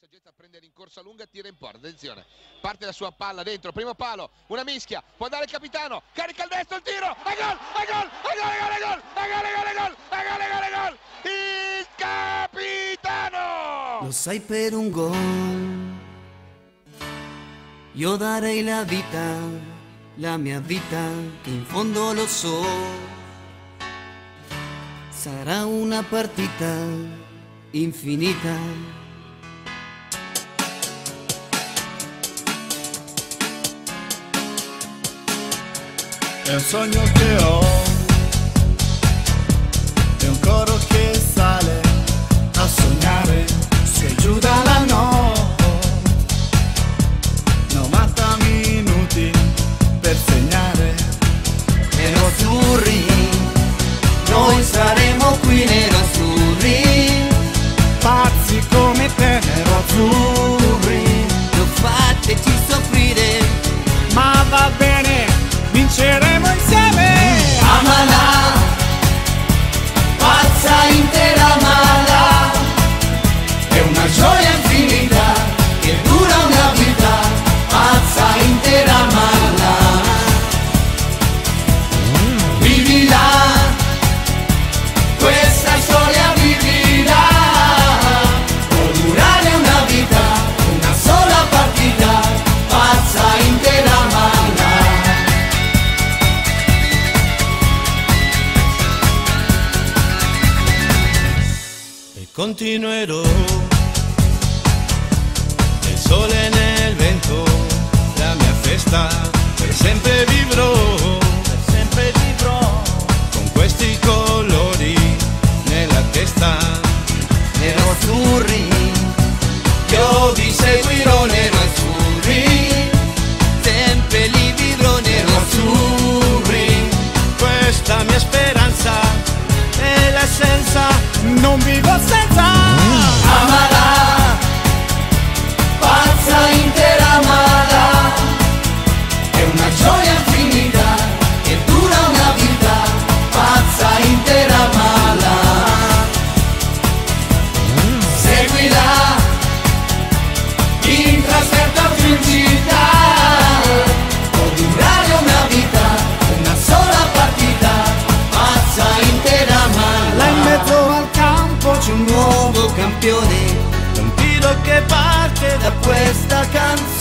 saggezza prende rincorsa lunga, tira in porta, attenzione, parte la sua palla dentro, primo palo, una mischia, può andare il capitano, carica il destro, il tiro, a gol, a gol, a gol, a gol, a gol, a gol, a gol, a gol, a gol, a gol, a gol, il capitano! Lo sai per un gol, io darei la vita, la mia vita, che in fondo lo so, sarà una partita infinita. el sueño que hoy continuerò. Nel sole nel vento la mia festa per sempre vivrò. Per sempre vivrò. Con questi colori nella testa. Nero-azzurri, io vi seguirò nero-azzurri, sempre li vivrò nero-azzurri, questa mia speranza è l'essenza non vivo senza campione un tiro che parte da questa canzone.